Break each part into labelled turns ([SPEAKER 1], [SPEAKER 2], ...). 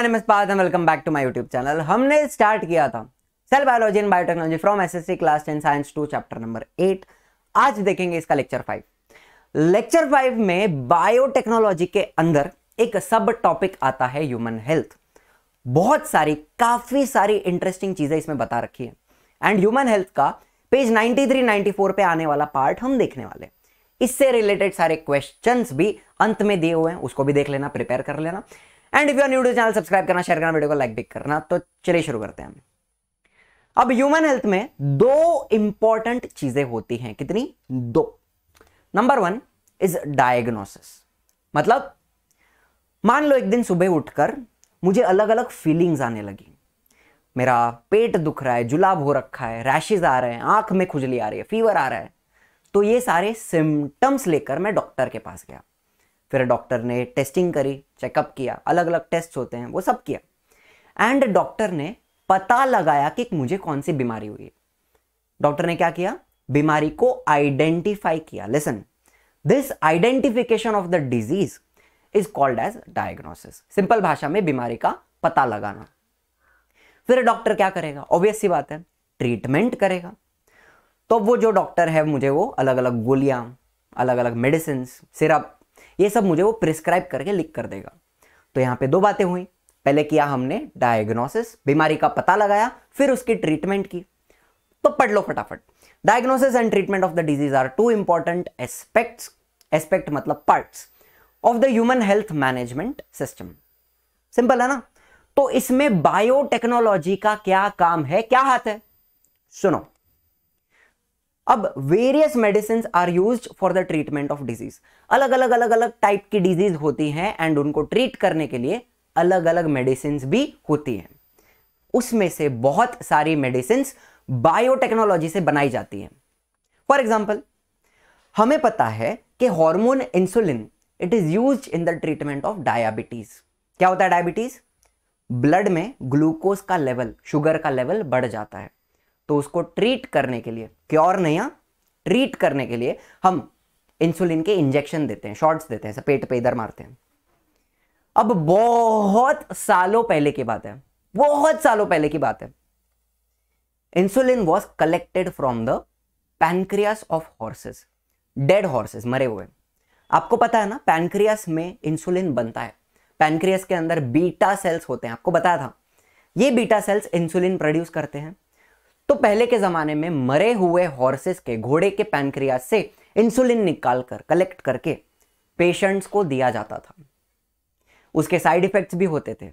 [SPEAKER 1] My name Parth welcome back to my YouTube channel. हमने start किया था cell biology and biotechnology from SSC class 10 science 2 chapter number 8 आज देखेंगे इसका lecture 5 lecture 5 में biotechnology के अंदर एक सब टॉपिक आता है ह्यूमन हेल्थ। बहुत सारी, काफ़ी सारी इंटरेस्टिंग चीज़ें इसमें बता रखी है। एंड ह्यूमन हेल्थ का पेज 93 94 पे आने वाला पार्ट हम देखने वाले इससे रिलेटेड सारे क्वेश्चंस भी अंत में दिए हुए हैं, उसको भी देख लेना प्रिपेयर कर लेना। And if you are new to channel subscribe करना शेयर करना वीडियो को लाइक भी करना। तो चलिए शुरू करते हैं अब ह्यूमन हेल्थ में दो इंपॉर्टेंट चीज़ें होती हैं। कितनी? दो। नंबर वन इज़ डायग्नोसिस मतलब मान लो एक दिन सुबह उठकर मुझे अलग अलग फीलिंग्स आने लगी। मेरा पेट दुख रहा है, जुलाब हो रखा है रैशेज आ रहे हैं, आँख में खुजली आ रही है फीवर आ रहा है। तो ये सारे सिम्टम्स लेकर मैं डॉक्टर के पास गया। फिर डॉक्टर ने टेस्टिंग करी, चेकअप किया अलग अलग टेस्ट होते हैं, वो सब किया। एंड डॉक्टर ने पता लगाया कि मुझे कौन सी बीमारी हुई। है डॉक्टर ने क्या किया? बीमारी को आइडेंटिफाई किया। Listen this identification of the disease is called as diagnosis simple भाषा में बीमारी का पता लगाना। फिर डॉक्टर क्या करेगा? ऑब्वियस सी बात है ट्रीटमेंट करेगा। तो वो जो डॉक्टर है, मुझे वो अलग अलग गोलियाँ अलग अलग मेडिसिन सिरप ये सब मुझे वो प्रिस्क्राइब करके लिख कर देगा। तो यहाँ पे दो बातें हुई। पहले किया हमने डायग्नोसिस बीमारी का पता लगाया, फिर उसकी ट्रीटमेंट की। तो पढ़ लो फटाफट। Diagnosis and treatment of the disease are two important aspects aspect मतलब parts of the human health management system simple है ना? तो इसमें बायोटेक्नोलॉजी का क्या काम है, क्या हाथ है? सुनो। अब various medicine are use for the treatment of disease अलग अलग अलग अलग टाइप की डिज़ीज़ होती हैं एंड उनको ट्रीट करने के लिए अलग अलग मेडिसिन भी होती हैं। उसमें से बहुत सारी मेडिसिन बायोटेक्नोलॉजी से बनाई जाती हैं। फॉर एग्ज़ाम्पल हमें पता है कि hormone insulin it is use in the treatment of diabetes क्या होता है डायबिटीज़ ब्लड में ग्लूकोज का लेवल शुगर का लेवल बढ़ जाता है। तो उसको ट्रीट करने के लिए क्योर नहीं ट्रीट करने के लिए हम इंसुलिन के इंजेक्शन देते हैं शॉर्ट्स देते हैं पेट पे इधर मारते हैं। अब बहुत सालों पहले की बात है, बहुत सालों पहले की बात है। Insulin was collected from the pancreas of horses dead horses मरे हुए। आपको पता है ना पैनक्रियास में इंसुलिन बनता है। पैनक्रियास के अंदर बीटा सेल्स होते हैं, आपको बताया था। ये बीटा सेल्स इंसुलिन प्रोड्यूस करते हैं। तो पहले के जमाने में मरे हुए हॉर्सेस के, घोड़े के पैनक्रियास से इंसुलिन निकाल कर कलेक्ट करके पेशेंट्स को दिया जाता था। उसके साइड इफेक्ट्स भी होते थे।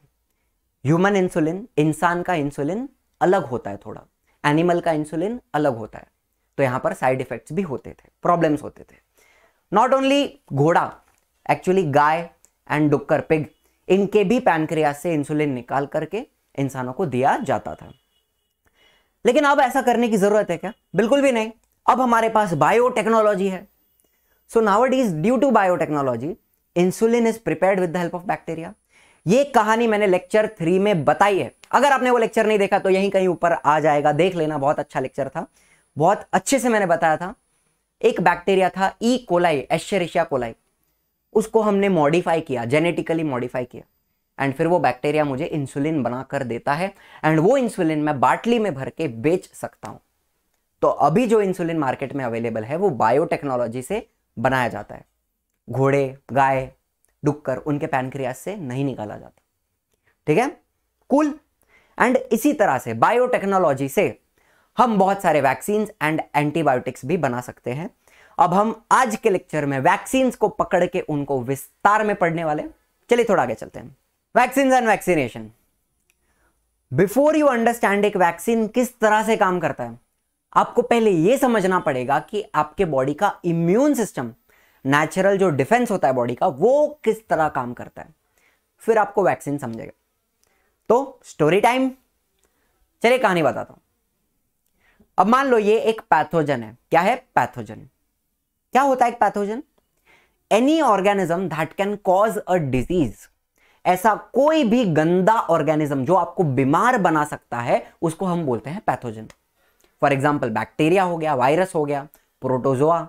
[SPEAKER 1] ह्यूमन इंसुलिन इंसान का इंसुलिन अलग होता है थोड़ा। एनिमल का इंसुलिन अलग होता है। तो यहाँ पर साइड इफेक्ट्स भी होते थे प्रॉब्लम्स होते थे। नॉट ओनली घोड़ा एक्चुअली गाय एंड डुक्कर पिग इनके भी पैनक्रियास से इंसुलिन निकाल करके इंसानों को दिया जाता था। लेकिन अब ऐसा करने की ज़रूरत है क्या? बिल्कुल भी नहीं। अब हमारे पास बायोटेक्नोलॉजी है। So now it is due to biotechnology insulin is prepared with the help of bacteria ये कहानी मैंने लेक्चर थ्री में बताई है। अगर आपने वो लेक्चर नहीं देखा तो यहीं कहीं ऊपर आ जाएगा। देख लेना, बहुत अच्छा लेक्चर था। बहुत अच्छे से मैंने बताया था। एक बैक्टीरिया था ई कोलाई एशरिशिया कोलाई उसको हमने मॉडिफाई किया जेनेटिकली मॉडिफाई किया। एंड फिर वो बैक्टीरिया मुझे इंसुलिन बनाकर देता है। एंड वो इंसुलिन मैं बाटली में भर के बेच सकता हूँ। तो अभी जो इंसुलिन मार्केट में अवेलेबल है, वो बायोटेक्नोलॉजी से बनाया जाता है। घोड़े, गाय, डुक्कर, उनके पैनक्रियास से नहीं निकाला जाता। ठीक है? कूल एंड इसी तरह से बायोटेक्नोलॉजी से हम बहुत सारे वैक्सीन एंड एंटीबायोटिक्स भी बना सकते हैं। अब हम आज के लेक्चर में वैक्सीन को पकड़ के उनको विस्तार में पढ़ने वाले चलिए थोड़ा आगे चलते हैं। Vaccine and vaccination before you understand एक वैक्सीन किस तरह से काम करता है आपको पहले यह समझना पड़ेगा कि आपके बॉडी का इम्यून सिस्टम नेचुरल जो डिफेंस होता है बॉडी का, वो किस तरह काम करता है। फिर आपको वैक्सीन समझेगा। तो स्टोरी टाइम चलिए कहानी बताता हूँ। अब मान लो ये एक पैथोजन है। क्या है पैथोजन क्या होता है एक pathogen any organism that can cause a disease ऐसा कोई भी गंदा ऑर्गेनिज्म जो आपको बीमार बना सकता है, उसको हम बोलते हैं पैथोजन फॉर एग्ज़ाम्पल बैक्टीरिया हो गया, वायरस हो गया, प्रोटोजोआ,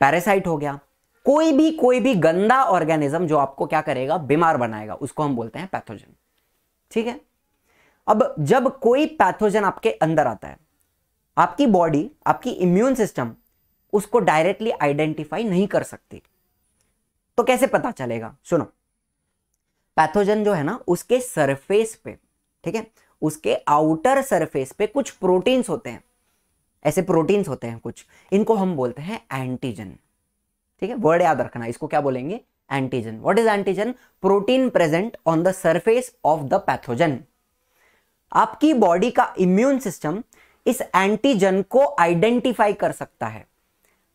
[SPEAKER 1] पैरासाइट हो गया, कोई भी कोई भी गंदा ऑर्गेनिज्म जो आपको क्या करेगा, बीमार बनाएगा, उसको हम बोलते हैं पैथोजन। ठीक है? अब जब कोई पैथोजन आपके अंदर आता है, आपकी बॉडी, आपकी इम्यून सिस्टम उसको डायरेक्टली आइडेंटिफाई नहीं कर सकती तो कैसे पता चलेगा? सुनो, पैथोजन जो है ना, उसके सरफेस पे, ठीक है? उसके आउटर सरफेस पे कुछ प्रोटीन्स होते हैं। ऐसे प्रोटीन्स होते हैं कुछ, इनको हम बोलते हैं एंटीजन ठीक है? वर्ड याद रखना, इसको क्या बोलेंगे? Antigen what is antigen protein present on the surface of the pathogen आपकी बॉडी का इम्यून सिस्टम इस एंटीजन को आइडेंटिफाई कर सकता है।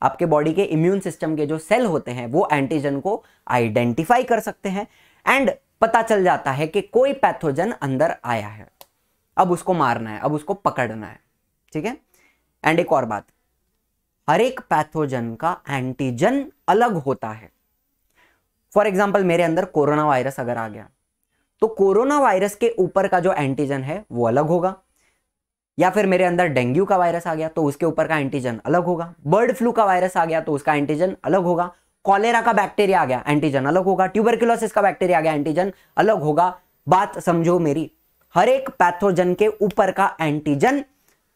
[SPEAKER 1] आपके बॉडी के इम्यून सिस्टम के जो सेल होते हैं, वो एंटीजन को आइडेंटिफाई कर सकते हैं एंड पता चल जाता है कि कोई पैथोजन अंदर आया है। अब उसको मारना है, अब उसको पकड़ना है। ठीक है? एंड एक और बात, हर एक पैथोजन का एंटीजन अलग होता है। फॉर एग्ज़ाम्पल मेरे अंदर कोरोना वायरस अगर आ गया तो कोरोना वायरस के ऊपर का जो एंटीजन है, वो अलग होगा। या फिर मेरे अंदर डेंगू का वायरस आ गया तो उसके ऊपर का एंटीजन अलग होगा। बर्ड फ्लू का वायरस आ गया तो उसका एंटीजन अलग होगा। कॉलेरा का बैक्टीरिया आ गया एंटीजन अलग होगा। ट्यूबरक्यूलोसिस का बैक्टीरिया आ गया एंटीजन अलग होगा। बात समझो मेरी, हर एक पैथोजन के ऊपर का एंटीजन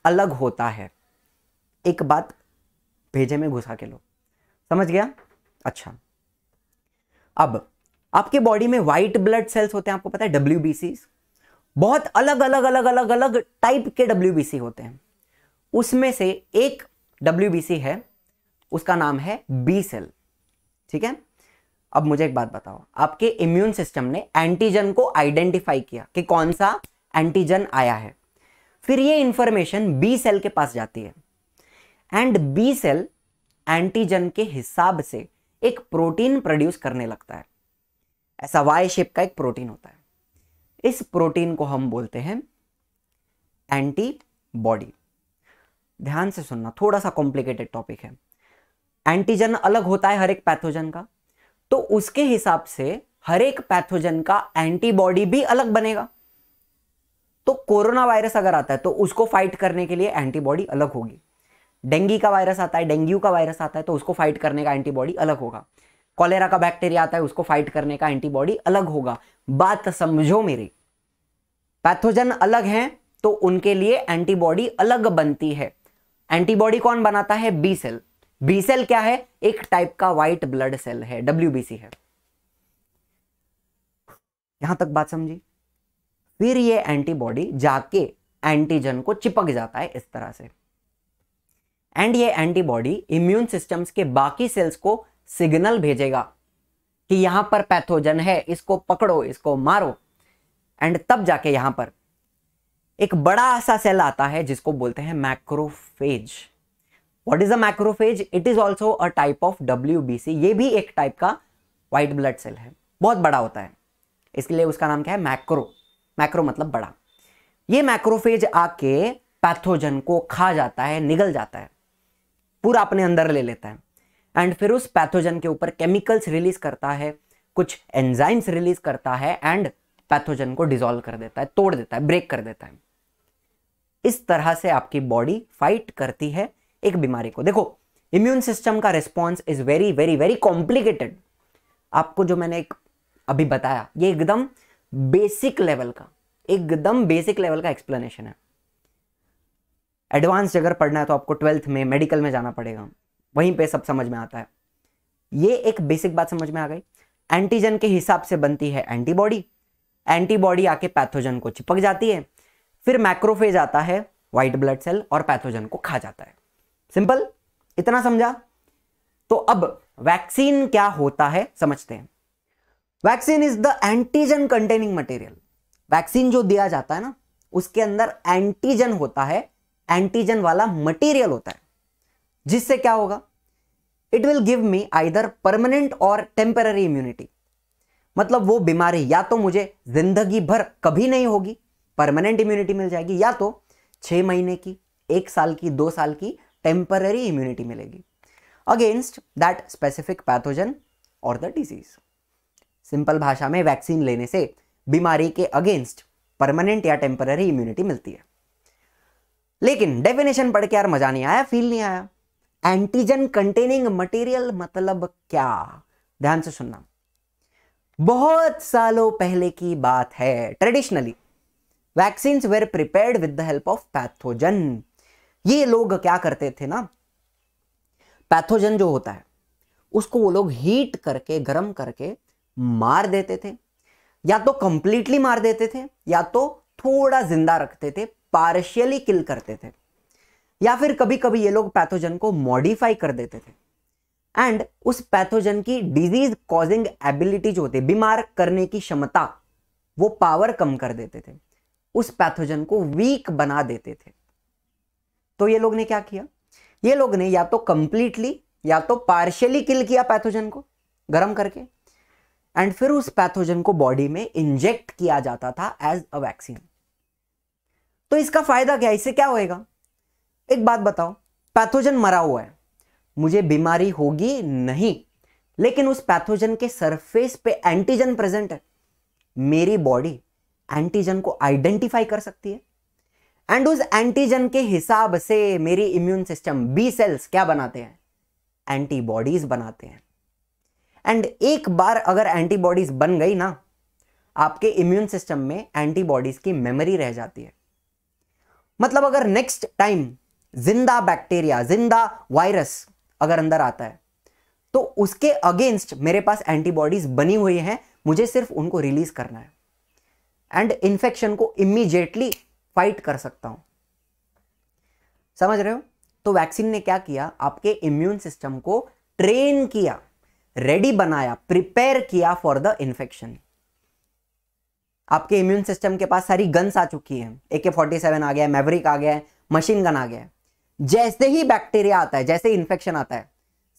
[SPEAKER 1] अलग होता है। एक बात भेजे में घुसा के लो। समझ गया? अच्छा। अब, आपके बॉडी में व्हाइट ब्लड सेल्स होते हैं, आपको पता है डब्ल्यू बहुत अलग अलग अलग अलग अलग टाइप के डब्ल्यूबीसी होते हैं। उसमें से एक डब्ल्यूबीसी है, उसका नाम है बी सेल ठीक है? अब मुझे एक बात बताओ, आपके इम्यून सिस्टम ने एंटीजन को आइडेंटिफाई किया कि कौन सा एंटीजन आया है। फिर ये इंफॉर्मेशन बी सेल के पास जाती है। एंड बी सेल एंटीजन के हिसाब से एक प्रोटीन प्रोड्यूस करने लगता है। ऐसा वाई शेप का एक प्रोटीन होता है। इस प्रोटीन को हम बोलते हैं एंटीबॉडी। ध्यान से सुनना, थोड़ा सा कॉम्प्लिकेटेड टॉपिक है। एंटीजन अलग होता है हर एक पैथोजन का तो उसके हिसाब से हर एक पैथोजन का एंटीबॉडी भी अलग बनेगा। तो कोरोना वायरस अगर आता है तो उसको फाइट करने के लिए एंटीबॉडी अलग होगी। डेंगी का वायरस आता है, डेंगू का वायरस आता है तो उसको फाइट करने का एंटीबॉडी अलग होगा। कॉलेरा का बैक्टीरिया आता है, उसको फाइट करने का एंटीबॉडी अलग होगा। बात समझो मेरी। पैथोजन अलग हैं तो उनके लिए एंटीबॉडी अलग बनती है। एंटीबॉडी कौन बनाता है? बी सेल बी सेल क्या है? एक टाइप का व्हाइट ब्लड सेल है डब्ल्यूबीसी है। यहाँ तक बात समझी? फिर ये एंटीबॉडी जाके एंटीजन को चिपक जाता है इस तरह से। एंड ये एंटीबॉडी इम्यून सिस्टम्स के बाकी सेल्स को सिग्नल भेजेगा कि यहाँ पर पैथोजन है, इसको पकड़ो, इसको मारो। एंड तब जाके यहाँ पर एक बड़ा ऐसा सेल आता है जिसको बोलते हैं macrophage what is a macrophage it is also a type of W ये भी एक टाइप का व्हाइट ब्लड सेल है। बहुत बड़ा होता है। इसलिए उसका नाम क्या है? मैक्रो मैक्रो मतलब बड़ा। ये मैक्रोफेज आके पैथोजन को खा जाता है, निगल जाता है। पूरा अपने अंदर ले लेता है। एंड फिर उस पैथोजन के ऊपर केमिकल्स रिलीज़ करता है, कुछ एंजाइम्स रिलीज़ करता है एंड पैथोजन को डिजोल्व कर देता है, तोड़ देता है ब्रेक कर देता है। इस तरह से आपकी बॉडी फाइट करती है एक बीमारी को। देखो इम्यून सिस्टम का response is very very very complicated आपको जो मैंने एक अभी बताया, ये एकदम बेसिक लेवल का, एकदम बेसिक लेवल का एक्सप्लेनेशन है। एडवांस अगर पढ़ना है तो आपको ट्वेल्थ में मेडिकल में जाना पड़ेगा। वहीं पे सब समझ में आता है। ये एक बेसिक बात समझ में आ गई। एंटीजन के हिसाब से बनती है एंटीबॉडी एंटीबॉडी आके पैथोजन को चिपक जाती है। फिर मैक्रोफेज आता है व्हाइट ब्लड सेल और पैथोजन को खा जाता है। सिंपल इतना समझा? तो अब वैक्सीन क्या होता है, समझते हैं। Vaccine is the antigen containing material vaccine जो दिया जाता है ना, उसके अंदर एंटीजन होता है एंटीजन वाला मटेरियल होता है। जिससे क्या होगा? It will give me either permanent or temporary immunity मतलब वो बीमारी या तो मुझे ज़िंदगी भर कभी नहीं होगी परमानेंट इम्यूनिटी मिल जाएगी, या तो छह महीने की, एक साल की, दो साल की टेम्पररी इम्यूनिटी मिलेगी। Against that specific pathogen or the disease simple भाषा में वैक्सीन लेने से बीमारी के अगेंस्ट परमानेंट या टेम्पररी इम्यूनिटी मिलती है। लेकिन डेफिनेशन पढ़ के यार मज़ा नहीं आया फील नहीं आया। एंटीजन कंटेनिंग मटेरियल मतलब क्या? ध्यान से सुनना। बहुत सालों पहले की बात है traditionally vaccine were prepared with the help of pathogen ये लोग क्या करते थे ना? पैथोजन जो होता है, उसको वो लोग हीट करके, गर्म करके मार देते थे। या तो कंप्लीटली मार देते थे, या तो थोड़ा ज़िंदा रखते थे। पार्शियली किल करते थे। या फिर कभी कभी ये लोग पैथोजन को मॉडिफाई कर देते थे। एंड उस पैथोजन की डिज़ीज़ कॉजिंग एबिलिटी जो होती है बीमार करने की क्षमता, वो पावर कम कर देते थे। उस पैथोजन को वीक बना देते थे। तो ये लोग ने क्या किया? ये लोग ने या तो कंप्लीटली या तो पार्शियली किल किया पैथोजन को, गर्म करके। एंड फिर उस पैथोजन को बॉडी में इंजेक्ट किया जाता था एज अ वैक्सीन तो इसका फ़ायदा क्या? इससे क्या होएगा? एक बात बताओ, पैथोजन मरा हुआ है। मुझे बीमारी होगी नहीं, लेकिन उस पैथोजन के सरफेस पे एंटीजन प्रेजेंट है। मेरी बॉडी एंटीजन को आइडेंटिफाई कर सकती है। एंड उस एंटीजन के हिसाब से मेरी इम्यून सिस्टम, बी सेल्स क्या बनाते हैं? एंटीबॉडीज बनाते हैं। एंड एक बार अगर एंटीबॉडीज बन गई ना, आपके इम्यून सिस्टम में एंटीबॉडीज की मेमोरी रह जाती है। मतलब अगर नेक्स्ट टाइम ज़िंदा बैक्टीरिया ज़िंदा वायरस अगर अंदर आता है तो उसके अगेंस्ट मेरे पास एंटीबॉडीज बनी हुई हैं, मुझे सिर्फ़ उनको रिलीज़ करना है। एंड इंफेक्शन को इमीजिएटली फाइट कर सकता हूँ। समझ रहे हो? तो वैक्सीन ने क्या किया? आपके इम्यून सिस्टम को ट्रेन किया रेडी बनाया प्रिपेयर किया फॉर द इंफेक्शन आपके इम्यून सिस्टम के पास सारी गन्स आ चुकी हैं। ए के फोर्टी सेवन आ गया मेवरिक आ गया मशीन गन आ गया। जैसे ही बैक्टीरिया आता है, जैसे ही इंफेक्शन आता है,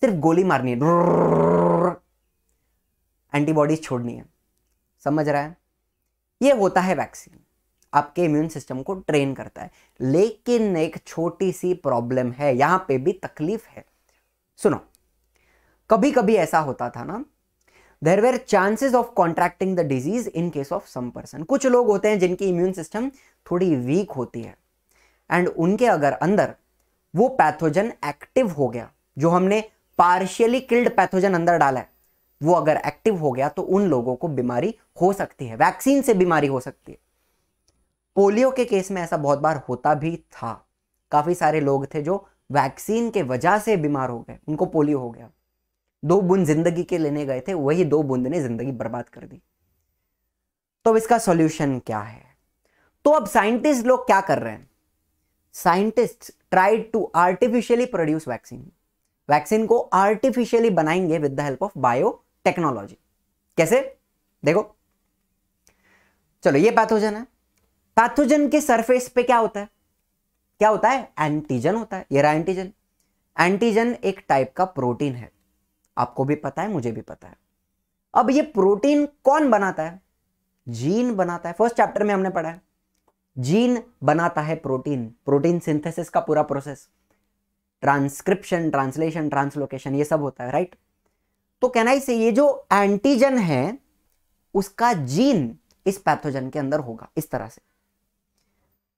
[SPEAKER 1] सिर्फ़ गोली मारनी है। एंटीबॉडीज छोड़नी है समझ रहा है ये होता है वैक्सीन आपके इम्यून सिस्टम को ट्रेन करता है लेकिन एक छोटी सी प्रॉब्लम है यहाँ पे भी तकलीफ़ है सुनो कभी कभी ऐसा होता था ना there were chances of contracting the disease in case of some person कुछ लोग होते हैं जिनकी इम्यून सिस्टम थोड़ी वीक होती है। एंड उनके अगर अंदर वो पैथोजन एक्टिव हो गया, जो हमने पार्शियली किल्ड पैथोजन अंदर डाला है, वो अगर एक्टिव हो गया तो उन लोगों को बीमारी हो सकती है। वैक्सीन से बीमारी हो सकती है। पोलियो के केस में ऐसा बहुत बार होता भी था। काफ़ी सारे लोग थे जो वैक्सीन के वजह से बीमार हो गए, उनको पोलियो हो गया। दो बूंद ज़िंदगी के लेने गए थे, वही दो बूंद ने ज़िंदगी बर्बाद कर दी। तो इसका सॉल्यूशन क्या है? तो अब साइंटिस्ट लोग क्या कर रहे हैं? Scientist tried to artificially produce vaccine vaccine को आर्टिफिशियली बनाएँगे with the help of biotechnology कैसे? देखो। चलो, ये पैथोजन है। पैथोजन के सरफेस पे क्या होता है? क्या होता है? एंटीजन होता है। ये रहा एंटीजन एंटीजन एक टाइप का प्रोटीन है। आपको भी पता है, मुझे भी पता है। अब ये प्रोटीन कौन बनाता है? जीन बनाता है। फ़र्स्ट चैप्टर में हमने पढ़ा है। जीन बनाता है प्रोटीन। प्रोटीन सिंथेसिस का पूरा प्रोसेस। ट्रांसक्रिप्शन, ट्रांसलेशन, ट्रांसलोकेशन, ये सब होता है, राइट? तो कहना ही से ये जो एंटीजन है, उसका जीन इस पैथोजन के अंदर होगा, इस तरह से।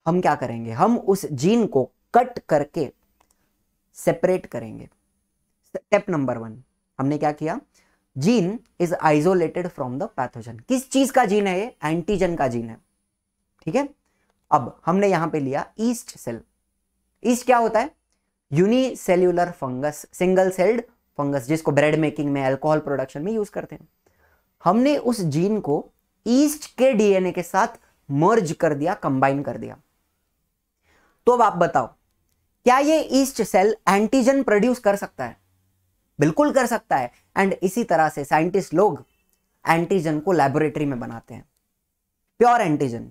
[SPEAKER 1] हम क्या करेंगे? हम उस जीन को कट करके सेपरेट करेंगे। स्टेप नंबर वन हमने क्या किया? Gene is isolated from the pathogen. किस चीज़ का जीन है ये? एंटीजन का जीन है। ठीक है? अब हमने यहाँ पे लिया ईस्ट सेल। ईस्ट क्या होता है? Unicellular fungus, single celled fungus, जिसको ब्रेड मेकिंग में, अल्कोहल प्रोडक्शन में यूज़ करते हैं। हमने उस जीन को ईस्ट के डीएनए के साथ मर्ज कर दिया, कंबाइन कर दिया। तो अब आप बताओ, क्या ये ईस्ट सेल एंटीजन प्रोड्यूस कर सकता है? बिल्कुल कर सकता है। एंड इसी तरह से साइंटिस्ट लोग एंटीजन को लेबोरेटरी में बनाते हैं। प्योर एंटीजन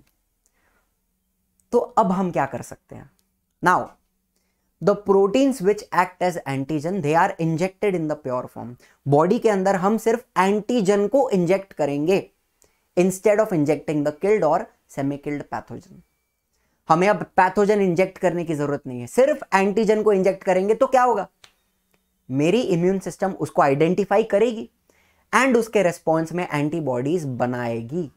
[SPEAKER 1] तो अब हम क्या कर सकते हैं? Now the proteins which act as antigen they are injected in the pure form body के अंदर हम सिर्फ़ एंटीजन को इंजेक्ट करेंगे instead of injecting the killed or semi killed pathogen हमें अब पैथोजन इंजेक्ट करने की ज़रूरत नहीं है। सिर्फ़ एंटीजन को इंजेक्ट करेंगे तो क्या होगा? मेरी इम्यून सिस्टम उसको आइडेंटिफाई करेगी एंड उसके रेस्पॉन्स में एंटीबॉडीज बनाएगी।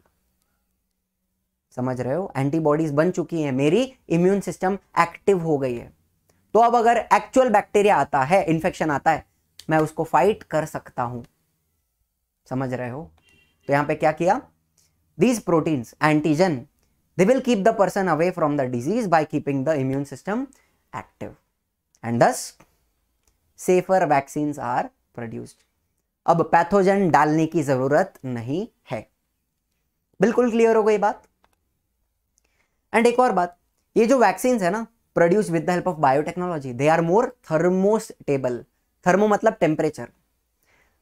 [SPEAKER 1] समझ रहे हो? एंटीबॉडीज बन चुकी हैं। मेरी इम्यून सिस्टम एक्टिव हो गई है। तो अब अगर एक्चुअल बैक्टीरिया आता है इन्फेक्शन आता है, मैं उसको फाइट कर सकता हूँ। समझ रहे हो? तो यहाँ पे क्या किया? These proteins antigen they will keep the person away from the disease by keeping the immune system active. And thus safer vaccines are produced. अब पैथोजन डालने की ज़रूरत नहीं है। बिल्कुल क्लियर हो गई बात? एंड एक और बात, ये जो वैक्सीन है ना produce with the help of biotechnology they are more thermostable thermo मतलब टेम्परेचर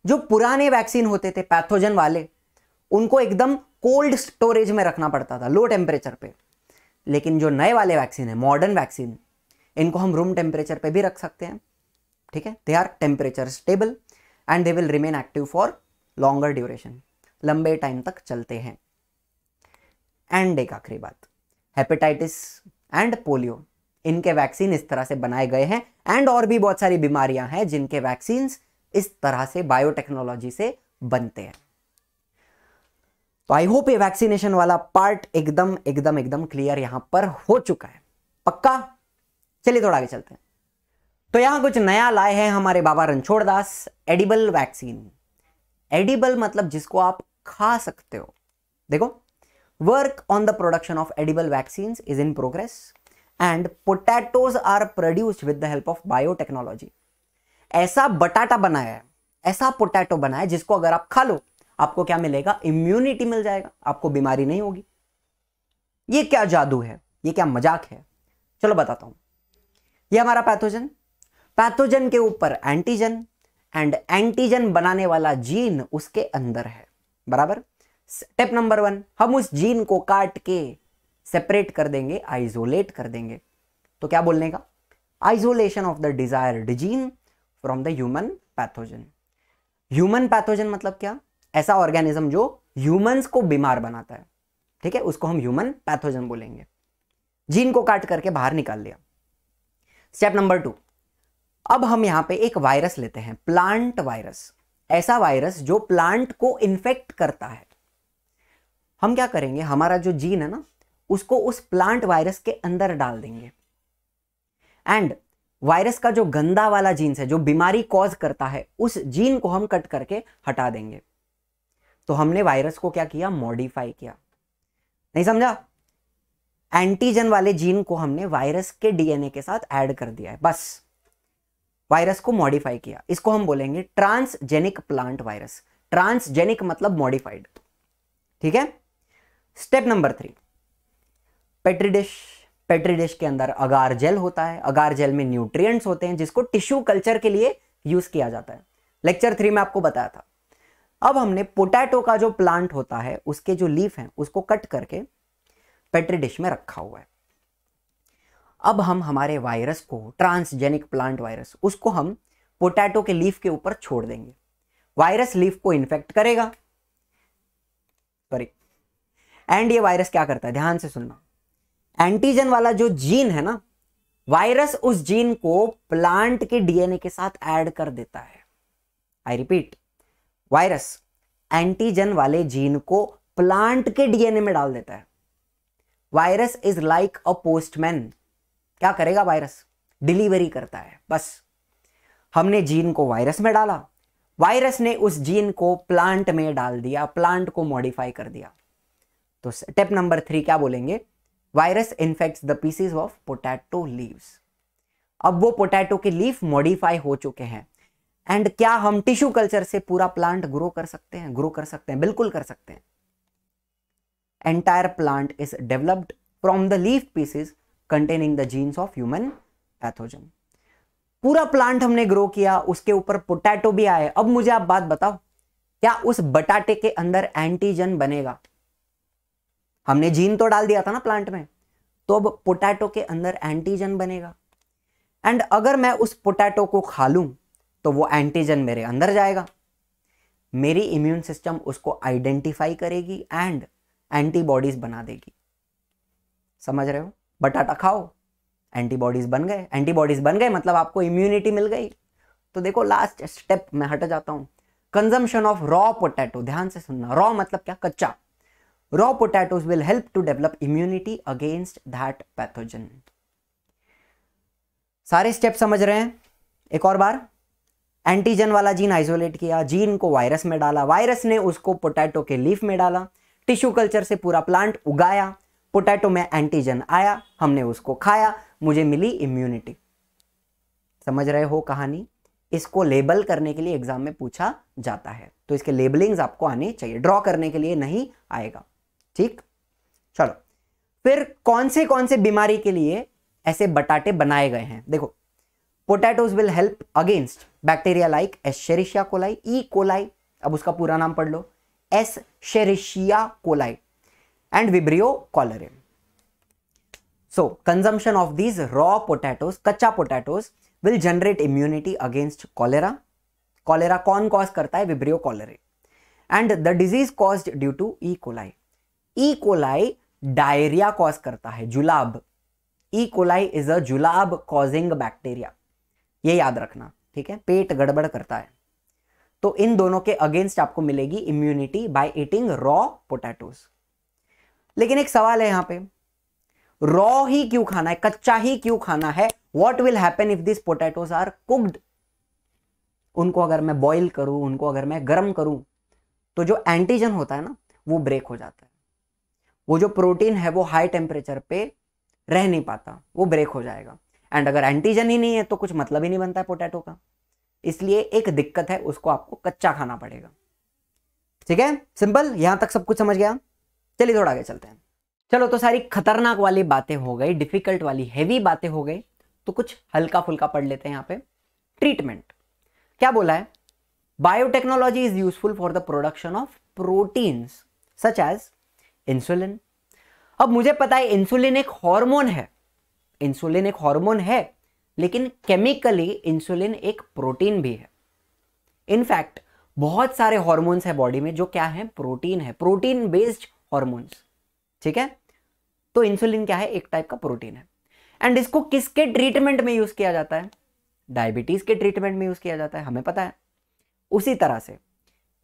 [SPEAKER 1] जो पुराने वैक्सीन होते थे पैथोजन वाले, उनको एकदम कोल्ड स्टोरेज में रखना पड़ता था लो टेम्परेचर पे। लेकिन जो नए वाले वैक्सीन है मॉडर्न वैक्सीन इनको हम रूम टेम्परेचर पे भी रख सकते हैं। ठीक है? They are temperature stable and they will remain active for longer duration लंबे टाइम तक चलते हैं। एंड एक आखिरी बात। हेपेटाइटिस एंड पोलियो इनके वैक्सीन इस तरह से बनाए गए हैं एंड और भी बहुत सारी बीमारियाँ हैं जिनके वैक्सीन इस तरह से बायोटेक्नोलॉजी से बनते हैं। तो आई होप ये वैक्सीनेशन वाला पार्ट एकदम एकदम एकदम क्लियर यहाँ पर हो चुका है। पक्का? चलिए थोड़ा आगे चलते हैं। तो यहाँ कुछ नया लाए हैं हमारे Baba Ranchhod Das edible vaccine edible मतलब जिसको आप खा सकते हो। देखो work on the production of edible vaccine is in progress and potatoes are produced with the help of biotechnology ऐसा बटाटा बनाया है, ऐसा पोटैटो बनाया है जिसको अगर आप खा लो, आपको क्या मिलेगा? इम्यूनिटी मिल जाएगा, आपको बीमारी नहीं होगी। ये क्या जादू है? ये क्या मज़ाक है? चलो बताता हूँ। ये हमारा पैथोजन पैथोजन के ऊपर एंटीजन एंड एंटीजन बनाने वाला जीन उसके अंदर है। बराबर? स्टेप नंबर वन हम उस जीन को काट के सेपरेट कर देंगे आइसोलेट कर देंगे। तो क्या बोलने का? Isolation of the desired gene from the human pathogen human pathogen मतलब क्या? ऐसा ऑर्गेनिज्म जो ह्यूमंस को बीमार बनाता है। ठीक है? उसको हम ह्यूमन पैथोजन बोलेंगे। जीन को काट करके बाहर निकाल लिया। स्टेप नंबर टू अब हम यहाँ पे एक वायरस लेते हैं प्लांट वायरस ऐसा वायरस जो प्लांट को इन्फेक्ट करता है। हम क्या करेंगे? हमारा जो जीन है ना, उसको उस प्लांट वायरस के अंदर डाल देंगे। एंड वायरस का जो गंदा वाला जीन्स है, जो बीमारी कॉज करता है, उस जीन को हम कट करके हटा देंगे। तो हमने वायरस को क्या किया? मॉडिफाई किया। नहीं समझा? एंटीजन वाले जीन को हमने वायरस के डीएनए के साथ ऐड कर दिया है। बस। वायरस को मॉडिफाई किया। इसको हम बोलेंगे ट्रांसजेनिक प्लांट वायरस ट्रांसजेनिक मतलब मॉडिफाइड ठीक है? Step number three petri dish petri dish के अंदर अगार जेल होता है। अगार जेल में न्यूट्रिएंट्स होते हैं, जिसको टिश्यू कल्चर के लिए यूज़ किया जाता है। लेक्चर थ्री में आपको बताया था। अब हमने पोटैटो का जो प्लांट होता है, उसके जो लीफ हैं, उसको कट करके पेट्री डिश में रखा हुआ है। अब हम हमारे वायरस को ट्रांसजेनिक प्लांट वायरस उसको हम पोटैटो के लीफ के ऊपर छोड़ देंगे। वायरस लीफ को इन्फेक्ट करेगा। सॉरी एंड ये वायरस क्या करता है? ध्यान से सुनना। एंटीजन वाला जो जीन है ना वायरस उस जीन को प्लांट के डीएनए के साथ ऐड कर देता है। आई रिपीट वायरस एंटीजन वाले जीन को प्लांट के डीएनए में डाल देता है। Virus is like a postman क्या करेगा वायरस? डिलीवरी करता है, बस। हमने जीन को वायरस में डाला। वायरस ने उस जीन को प्लांट में डाल दिया, प्लांट को मॉडिफाई कर दिया। तो स्टेप नंबर थ्री क्या बोलेंगे? Virus infects the pieces of potato leaves. अब वो पोटैटो के लीफ मॉडिफाई हो चुके हैं। एंड क्या हम टिश्यू कल्चर से पूरा प्लांट ग्रो कर सकते हैं? ग्रो कर सकते हैं, बिल्कुल कर सकते हैं। Entire plant is developed from the leaf pieces containing the genes of human pathogen पूरा प्लांट हमने ग्रो किया, उसके ऊपर पोटैटो भी आए। अब मुझे आप बात बताओ, क्या उस बटाटे के अंदर एंटीजन बनेगा? हमने जीन तो डाल दिया था ना प्लांट में तो अब पोटैटो के अंदर एंटीजन बनेगा। एंड अगर मैं उस पोटैटो को खा लूँ तो वो एंटीजन मेरे अंदर जाएगा। मेरी इम्यून सिस्टम उसको आइडेंटिफाई करेगी एंड एंटीबॉडीज बना देगी। समझ रहे हो? बटाटा खाओ एंटीबॉडीज बन गए। एंटीबॉडीज बन गए मतलब आपको इम्यूनिटी मिल गई। तो देखो लास्ट स्टेप मैं हट जाता हूँ। कंजम्पशन ऑफ़ रॉ पोटैटो ध्यान से सुनना। रॉ मतलब क्या? कच्चा। Raw potatoes will help to develop immunity against that pathogen सारे स्टेप समझ रहे हैं? एक और बार। एंटीजन वाला जीन आइसोलेट किया। जीन को वायरस में डाला। वायरस ने उसको पोटैटो के लीफ में डाला। टिश्यू कल्चर से पूरा प्लांट उगाया। पोटैटो में एंटीजन आया, हमने उसको खाया, मुझे मिली इम्यूनिटी समझ रहे हो कहानी? इसको लेबल करने के लिए एग्ज़ाम में पूछा जाता है। तो इसके लेबलिंग्स आपको आने चाहिए। ड्रॉ करने के लिए नहीं आएगा। ठीक? चलो। फिर कौन से कौन से बीमारी के लिए ऐसे बटाटे बनाए गए हैं? देखो potatoes will help against bacteria like escherichia coli E coli अब उसका पूरा नाम पढ़ लो। Escherichia coli and vibrio cholerae so consumption of these raw potatoes कच्चा potatoes will generate immunity against cholera cholera कौन कॉज करता है? Vibrio cholerae and the disease caused due to E coli E coli diarrhoea cause करता है, जुलाब. E coli is a जुलाब causing bacteria ये याद रखना, ठीक है? पेट गड़बड़ करता है. तो इन दोनों के अगेंस्ट आपको मिलेगी immunity by eating raw potatoes लेकिन एक सवाल है यहाँ पे। रॉ ही क्यों खाना है? कच्चा ही क्यों खाना है? What will happen if this potatoes are cooked उनको अगर मैं बॉईल करूँ, उनको अगर मैं गर्म करूँ तो जो एंटीजन होता है ना, वो ब्रेक हो जाता है। वो जो प्रोटीन है, वो हाई टेम्परेचर पे रह नहीं पाता, वो ब्रेक हो जाएगा। एंड अगर एंटीजन ही नहीं है तो कुछ मतलब ही नहीं बनता है पोटैटो का। इसलिए एक दिक्कत है, उसको आपको कच्चा खाना पड़ेगा। ठीक है? सिंपल यहाँ तक सब कुछ समझ गया? चलिए थोड़ा आगे चलते हैं। चलो तो सारी खतरनाक वाली बातें हो गई डिफ़िकल्ट वाली हैवी बातें हो गई तो कुछ हल्का फुल्का पढ़ लेते हैं यहाँ पे। ट्रीटमेंट क्या बोला है? Biotechnology is useful for the production of proteins such as insulin अब मुझे पता है इंसुलिन एक हार्मोन है। इंसुलिन एक हार्मोन है, लेकिन केमिकली इंसुलिन एक प्रोटीन भी है। इनफैक्ट बहुत सारे हॉर्मोन्स है बॉडी में जो क्या है? प्रोटीन है। प्रोटीन बेस्ड हॉर्मोन्स ठीक है? तो इंसुलिन क्या है? एक टाइप का प्रोटीन है। एंड इसको किसके ट्रीटमेंट में यूज़ किया जाता है? डायबिटीज़ के ट्रीटमेंट में यूज़ किया जाता है, हमें पता है। उसी तरह से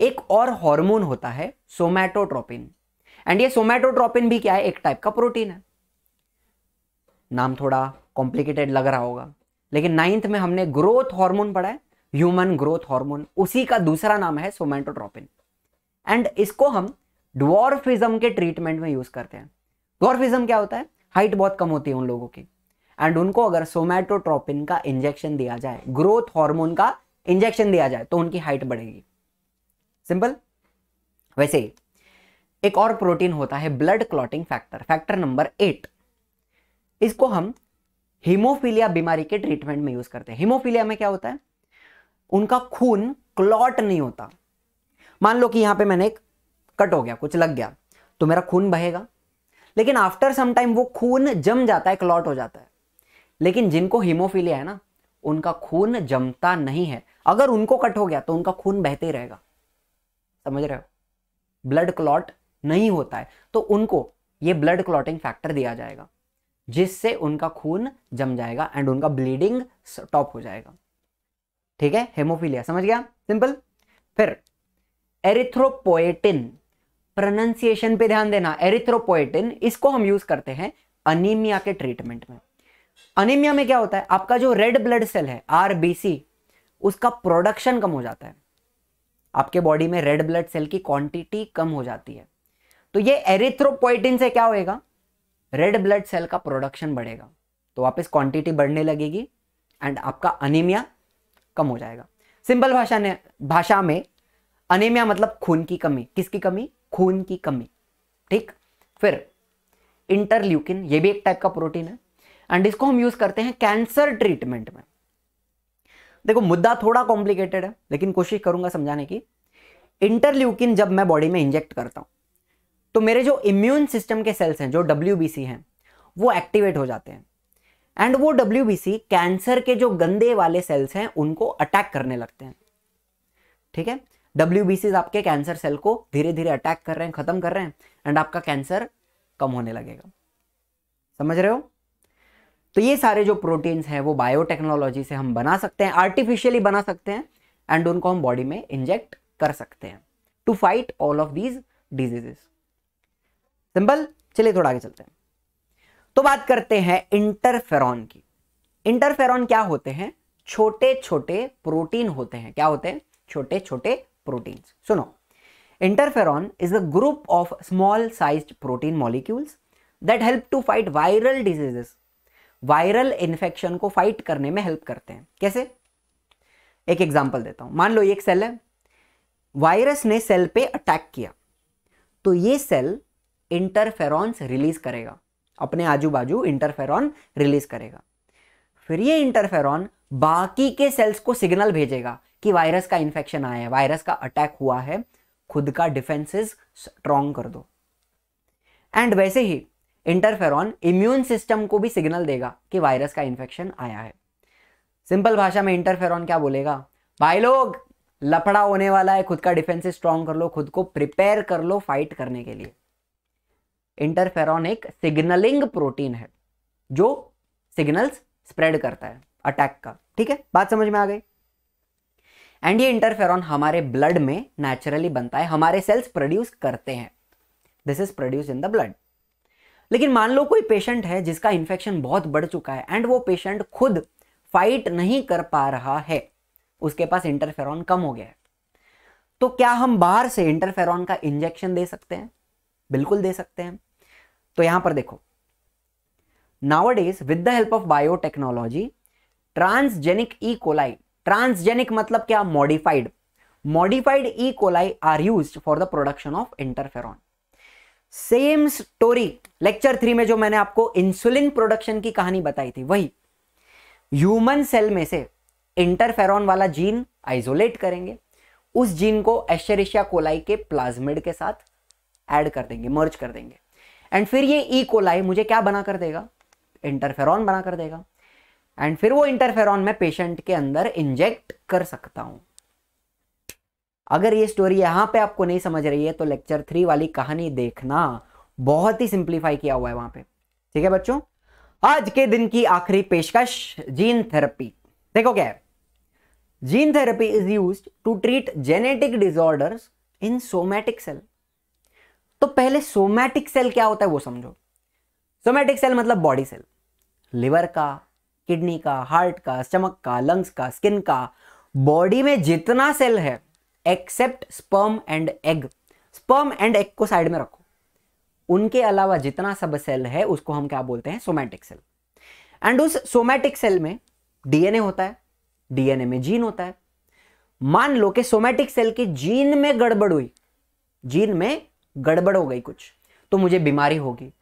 [SPEAKER 1] एक और हार्मोन होता है सोमैटोट्रोपिन एंड ये सोमैटोट्रोपिन भी क्या है? एक टाइप का प्रोटीन है। नाम थोड़ा कॉम्प्लिकेटेड लग रहा होगा, लेकिन नाइन्थ में हमने ग्रोथ हार्मोन पढ़ा है ह्यूमन ग्रोथ हार्मोन उसी का दूसरा नाम है सोमैटोट्रोपिन एंड इसको हम ड्वॉर्फिज्म के ट्रीटमेंट में यूज़ करते हैं। ड्वॉर्फिज्म क्या होता है? हाइट बहुत कम होती है उन लोगों की। एंड उनको अगर सोमैटोट्रोपिन का इंजेक्शन दिया जाए ग्रोथ हार्मोन का इंजेक्शन दिया जाए तो उनकी हाइट बढ़ेगी। सिंपल वैसे, एक और प्रोटीन होता है blood clotting factor factor number eight इसको हम हीमोफीलिया बीमारी के ट्रीटमेंट में यूज़ करते हैं। हीमोफीलिया में क्या होता है? उनका खून क्लॉट नहीं होता। मान लो कि यहाँ पे मैंने एक कट हो गया, कुछ लग गया तो मेरा खून बहेगा। लेकिन आफ्टर सम टाइम वो खून जम जाता है क्लॉट हो जाता है। लेकिन जिनको हीमोफीलिया है ना, उनका खून जमता नहीं है। अगर उनको कट हो गया तो उनका खून बहते ही रहेगा। समझ रहे हो? ब्लड क्लॉट नहीं होता है। तो उनको ये ब्लड क्लॉटिंग फैक्टर दिया जाएगा, जिससे उनका खून जम जाएगा एंड उनका ब्लीडिंग स्टॉप हो जाएगा। ठीक है? हेमोफीलिया समझ गया? सिंपल फिर एरिथ्रोपोएटिन प्रोनाउंसिएशन पे ध्यान देना एरिथ्रोपोएटिन इसको हम यूज़ करते हैं अनीमिया के ट्रीटमेंट में। अनीमिया में क्या होता है? आपका जो रेड ब्लड सेल है आरबीसी उसका प्रोडक्शन कम हो जाता है। आपके बॉडी में रेड ब्लड सेल की क्वांटिटी कम हो जाती है। तो ये एरिथ्रोपोइटिन से क्या होएगा? रेड ब्लड सेल का प्रोडक्शन बढ़ेगा। तो वापस क्वांटिटी बढ़ने लगेगी एंड आपका अनीमिया कम हो जाएगा। सिंपल भाषा ने भाषा में अनीमिया मतलब खून की कमी। किसकी कमी? खून की कमी, ठीक? फिर इंटरल्यूकिन ये भी एक टाइप का प्रोटीन है एंड इसको हम यूज़ करते हैं कैंसर ट्रीटमेंट में। देखो, मुद्दा थोड़ा कॉम्प्लिकेटेड है, लेकिन कोशिश करूँगा समझाने की। इंटरल्यूकिन जब मैं बॉडी में इंजेक्ट करता हूँ तो मेरे जो इम्यून सिस्टम के सेल्स हैं, जो डब्ल्यू हैं, वो एक्टिवेट हो जाते हैं। एंड वो डब्ल्यू कैंसर के जो गंदे वाले सेल्स हैं, उनको अटैक करने लगते हैं। ठीक है? डब्ल्यू आपके कैंसर सेल को धीरे धीरे अटैक कर रहे हैं, खत्म कर रहे हैं एंड आपका कैंसर कम होने लगेगा। समझ रहे हो? तो ये सारे जो प्रोटीन्स हैं, वो बायोटेक्नोलॉजी से हम बना सकते हैं आर्टिफिशियली बना सकते हैं एंड उनको हम बॉडी में इंजेक्ट कर सकते हैं to fight all of these diseases simple चलिए थोड़ा आगे चलते हैं। तो बात करते हैं इंटरफेरॉन की। इंटरफेरॉन क्या होते हैं? छोटे छोटे प्रोटीन होते हैं। क्या होते हैं? छोटे छोटे प्रोटीन सुनो interferon is the group of small sized protein molecules that help to fight viral diseases viral infection को फाइट करने में हेल्प करते हैं। कैसे? एक एग्जांपल देता हूँ। मान लो एक सेल है। वायरस ने सेल पे अटैक किया। तो ये सेल इंटरफेरॉन्स रिलीज़ करेगा। अपने आजू बाजू इंटरफेरॉन रिलीज़ करेगा। फिर ये इंटरफेरॉन बाकी के सेल्स को सिग्नल भेजेगा। कि वायरस का इन्फेक्शन आया है, वायरस का अटैक हुआ है, खुद का डिफेंसेस स्ट्रॉन्ग कर दो। एंड वैसे ही इंटरफेरॉन इम्यून सिस्टम को भी सिग्नल देगा कि वायरस का इंफेक्शन आया है। सिंपल भाषा में इंटरफेरॉन क्या बोलेगा? भाई लोग, लफड़ा होने वाला है, खुद का डिफेंस स्ट्रॉन्ग कर लो, खुद को प्रिपेयर कर लो फाइट करने के लिए। इंटरफेरॉन एक सिग्नलिंग प्रोटीन है, जो सिग्नल्स स्प्रेड करता है अटैक का। ठीक है? बात समझ में आ गई? एंड ये इंटरफेरॉन हमारे ब्लड में नेचुरली बनता है, हमारे सेल्स प्रोड्यूस करते हैं। This is produce in the blood लेकिन मान लो कोई पेशेंट है जिसका इंफेक्शन बहुत बढ़ चुका है एंड वो पेशेंट खुद फाइट नहीं कर पा रहा है, उसके पास इंटरफेरॉन कम हो गया है। तो क्या हम बाहर से इंटरफेरॉन का इंजेक्शन दे सकते हैं? बिल्कुल दे सकते हैं। तो यहाँ पर देखो। Nowadays with the help of biotechnology transgenic E coli transgenic मतलब क्या? Modified modified E coli are use for the production of interferon same story lecture three में जो मैंने आपको इंसुलिन प्रोडक्शन की कहानी बताई थी, वही। ह्यूमन सेल में से इंटरफेरॉन वाला जीन आइसोलेट करेंगे। उस जीन को एशरिशिया कोलाई के प्लाज्मिड के साथ ऐड कर देंगे मर्ज कर देंगे। एंड फिर ये ई e. कोलाई मुझे क्या बना कर देगा? इंटरफेरॉन बना कर देगा। एंड फिर वो इंटरफेरॉन मैं पेशेंट के अंदर इंजेक्ट कर सकता हूँ। अगर ये स्टोरी यहाँ पे आपको नहीं समझ रही है तो लेक्चर थ्री वाली कहानी देखना बहुत ही सिंप्लीफाई किया हुआ है वहाँ पे। ठीक है बच्चों? आज के दिन की आखिरी पेशकश जीन थेरेपी देखो क्या है। Gene therapy is use to treat genetic disorders in somatic cell तो पहले सोमैटिक सेल क्या होता है वो समझो। सोमैटिक सेल मतलब बॉडी सेल लिवर का किडनी का, हार्ट का, स्टमक का, लंग्स का, स्किन का। बॉडी में जितना सेल है, except sperm and egg. Sperm and egg को साइड में रखो। उनके अलावा जितना सब सेल है, उसको हम क्या बोलते हैं? Somatic cell. एंड उस सोमैटिक सेल में डीएनए होता है, डीएनए में जीन होता है। मान लो कि सोमैटिक सेल के जीन में गड़बड़ हुई, जीन में गड़बड़ हो गई कुछ तो मुझे बीमारी होगी।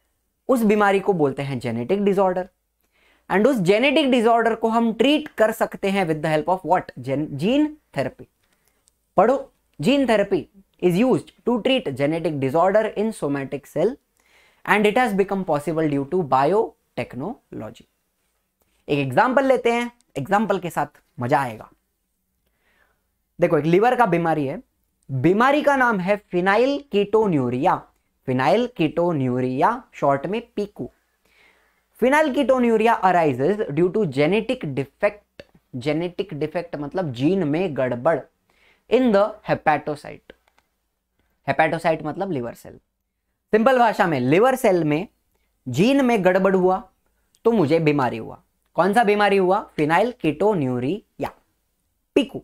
[SPEAKER 1] उस बीमारी को बोलते हैं जेनेटिक डिसऑर्डर। एंड उस जेनेटिक डिसऑर्डर को हम ट्रीट कर सकते हैं with the help of what gene therapy पढ़ो gene therapy is used to treat genetic disorder in somatic cell and it has become possible due to biotechnology. एक example लेते हैं एग्ज़ाम्पल के साथ मज़ा आएगा। देखो, एक लिवर का बीमारी है। बीमारी का नाम है phenylketonuria. Phenylketonuria short में PKU. Phenylketonuria arises due to genetic defect genetic defect मतलब जीन में गड़बड़ इन द हेपेटोसाइट हेपेटोसाइट मतलब लिवर सेल सिंपल भाषा में लिवर सेल में जीन में गड़बड़ हुआ तो मुझे बीमारी हुआ. कौन सा बीमारी हुआ? Phenylketonuria PKU.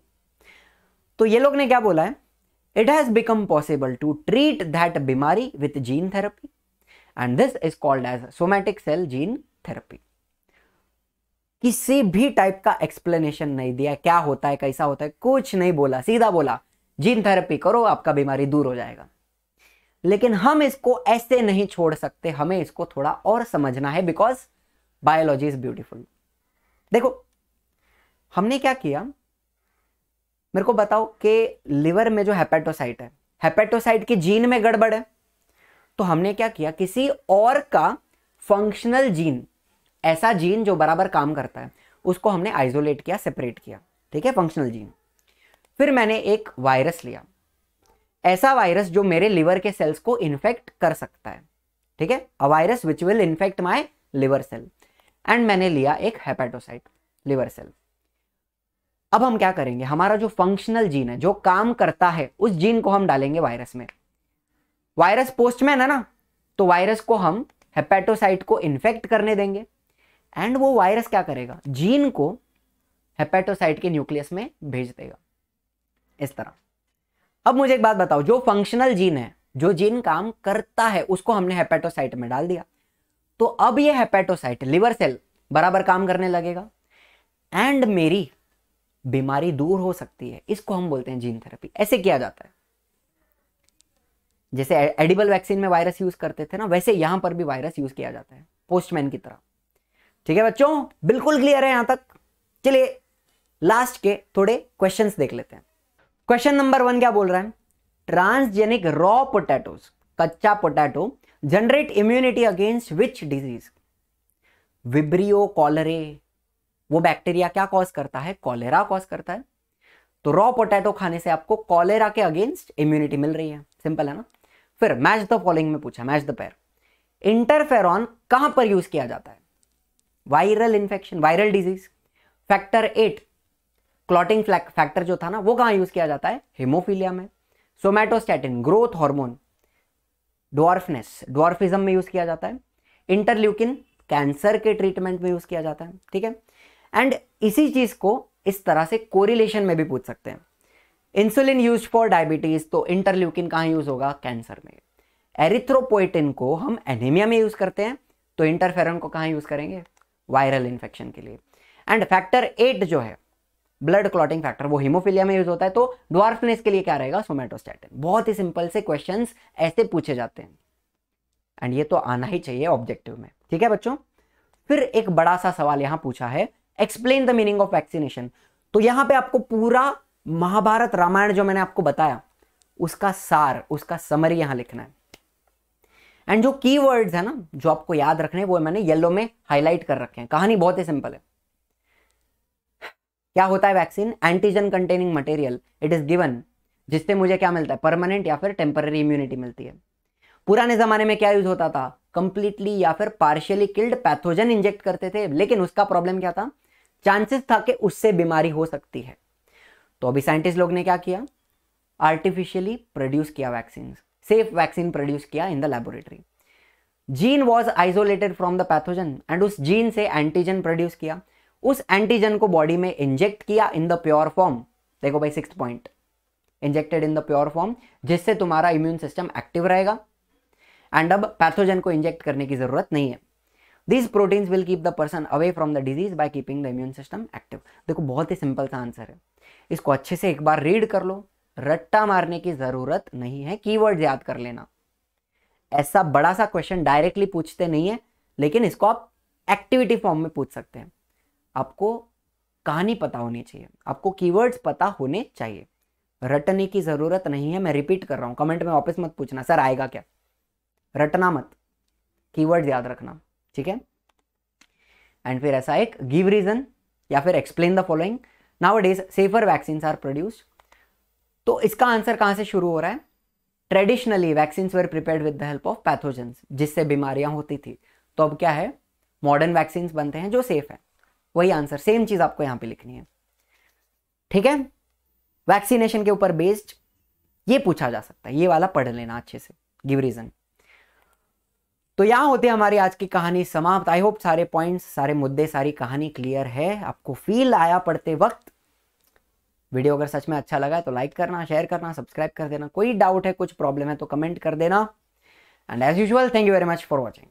[SPEAKER 1] तो ये लोग ने क्या बोला है? It has become possible to treat that बीमारी with gene therapy and this is called as somatic cell gene therapy किसी भी टाइप का एक्सप्लेनेशन नहीं दिया, क्या होता है, कैसा होता है, कुछ नहीं बोला, सीधा बोला जीन थेरेपी करो, आपका बीमारी दूर हो जाएगा. लेकिन हम इसको ऐसे नहीं छोड़ सकते, हमें इसको थोड़ा और समझना है बिकॉज़ बायोलॉजी इज़ ब्यूटीफुल देखो, हमने क्या किया? मेरे को बताओ कि लिवर में जो हेपेटोसाइट है हेपेटोसाइट की जीन में गड़बड़ है। तो हमने क्या किया? किसी और का फंक्शनल जीन ऐसा जीन जो बराबर काम करता है, उसको हमने आइसोलेट किया सेपरेट किया। ठीक है? फंक्शनल जीन फिर मैंने एक वायरस लिया। ऐसा वायरस जो मेरे लिवर के सेल्स को इन्फेक्ट कर सकता है। ठीक है? A virus which will infect my liver cell and मैंने लिया एक हेपेटोसाइट लिवर सेल अब हम क्या करेंगे? हमारा जो फंक्शनल जीन है, जो काम करता है, उस जीन को हम डालेंगे वायरस में। वायरस पोस्टमैन है ना? तो वायरस को हम हेपेटोसाइट को इन्फेक्ट करने देंगे। एंड वो वायरस क्या करेगा? जीन को हेपेटोसाइट के न्यूक्लियस में भेज देगा। इस तरह। अब मुझे एक बात बताओ, जो फंक्शनल जीन है, जो जीन काम करता है, उसको हमने हेपेटोसाइट में डाल दिया। तो अब ये हेपेटोसाइट लिवर सेल बराबर काम करने लगेगा। एंड मेरी बीमारी दूर हो सकती है। इसको हम बोलते हैं जीन थेरेपी ऐसे किया जाता है। जैसे एडिबल वैक्सीन में वायरस यूज़ करते थे ना, वैसे यहाँ पर भी वायरस यूज़ किया जाता है पोस्टमैन की तरह। ठीक है बच्चों, बिल्कुल क्लियर है यहाँ तक। चलिए लास्ट के थोड़े क्वेश्चंस देख लेते हैं। क्वेश्चन नंबर वन क्या बोल रहा है? ट्रांसजेनिक रॉ पोटैटोज कच्चा potato generate immunity against which disease vibrio cholerae वो बैक्टीरिया क्या कॉज करता है? कॉलेरा कॉज करता है। तो रॉ पोटैटो खाने से आपको कॉलेरा के अगेंस्ट इम्यूनिटी मिल रही है। सिंपल है ना? फिर मैच द फॉलोइंग में पूछा मैच द पैर इंटरफेरॉन कहाँ पर यूज़ किया जाता है? Viral infection viral disease factor eight clotting factor जो था ना, वो कहाँ यूज़ किया जाता है? हेमोफीलिया में. Somatostatin growth hormone dwarfness dwarfism में यूज़ किया जाता है. इंटरल्यूकिन कैंसर के ट्रीटमेंट में यूज़ किया जाता है, ठीक है? एंड इसी चीज़ को इस तरह से कोरिलेशन में भी पूछ सकते हैं. इंसुलिन यूज़ फॉर डायबिटीज़ तो इंटरल्यूकिन कहाँ यूज़ होगा? कैंसर में। एरिथ्रोपोइटिन को हम एनीमिया में यूज़ करते हैं तो इंटरफेरन को कहाँ यूज़ करेंगे? वायरल इंफेक्शन के लिए। एंड फैक्टर एट जो है ब्लड क्लॉटिंग फैक्टर वो हीमोफिलिया में यूज़ होता है तो ड्वार्फनेस के लिए क्या रहेगा? सोमेटोस्टैटिन बहुत ही सिंपल से क्वेश्चन ऐसे पूछे जाते हैं। एंड ये तो आना ही चाहिए ऑब्जेक्टिव में। ठीक है बच्चों? फिर एक बड़ा सा सवाल यहाँ पूछा है। Explain the meaning of vaccination तो यहाँ पे आपको पूरा महाभारत रामायण जो मैंने आपको बताया, उसका सार, उसका समरी यहाँ लिखना है। एंड जो कीवर्ड्स है ना, जो आपको याद रखने वो मैंने येलो में हाईलाइट कर रखे हैं। कहानी बहुत ही सिंपल है। क्या होता है vaccine antigen containing material it is given जिससे मुझे क्या मिलता है? परमानेंट या फिर टेम्पररी इम्यूनिटी मिलती है। पुराने जमाने में क्या यूज़ होता था? कंप्लीटली या फिर पार्शियली किल्ड पैथोजन इंजेक्ट करते थे, लेकिन उसका प्रॉब्लम क्या था? चांसेस था कि उससे बीमारी हो सकती है। तो अभी साइंटिस्ट लोग ने क्या किया? आर्टिफिशियली प्रोड्यूस किया वैक्सीन सेफ़ वैक्सीन प्रोड्यूस किया in the laboratory gene was isolated from the pathogen and उस जीन से एंटीजन प्रोड्यूस किया. उस एंटीजन को बॉडी में इंजेक्ट किया इन द प्योर फॉर्म देखो भाई six point injected in the pure form जिससे तुम्हारा इम्यून सिस्टम एक्टिव रहेगा. एंड अब पैथोजन को इंजेक्ट करने की ज़रूरत नहीं है. These proteins will keep the person away from the disease by keeping the immune system active देखो, बहुत ही सिंपल सा आंसर है. इसको अच्छे से एक बार रीड कर लो। रट्टा मारने की ज़रूरत नहीं है। कीवर्ड याद कर लेना। ऐसा बड़ा सा क्वेश्चन डायरेक्टली पूछते नहीं है, लेकिन इसको आप एक्टिविटी फॉर्म में पूछ सकते हैं। आपको कहानी पता होनी चाहिए। आपको कीवर्ड्स पता होने चाहिए। रटने की ज़रूरत नहीं है। मैं रिपीट कर रहा हूँ। कमेंट में वापस मत पूछना। सर आएगा क्या? रटना मत। कीवर्ड याद रखना। ठीक है? एंड फिर ऐसा एक गिव रीजन या फिर explain the following nowadays safer vaccine are produce तो इसका आंसर कहाँ से शुरू हो रहा है? Traditionally vaccine were prepared with the help of pathogens जिससे बीमारियाँ होती थी। तो अब क्या है? मॉडर्न वैक्सीन बनते हैं जो सेफ़ है। वही आंसर सेम चीज़ आपको यहाँ पे लिखनी है। ठीक है? वैक्सीनेशन के ऊपर बेस्ड ये पूछा जा सकता है। ये वाला पढ़ लेना अच्छे से। गिव रीजन तो यहाँ होते हैं हमारी आज की कहानी समाप्त। आई होप सारे पॉइंट्स सारे मुद्दे, सारी कहानी क्लियर है। आपको फील आया पढ़ते वक्त। वीडियो अगर सच में अच्छा लगा तो लाइक करना शेयर करना सब्सक्राइब कर देना। कोई डाउट है, कुछ प्रॉब्लम है तो कमेंट कर देना। And as usual thank you very much for watching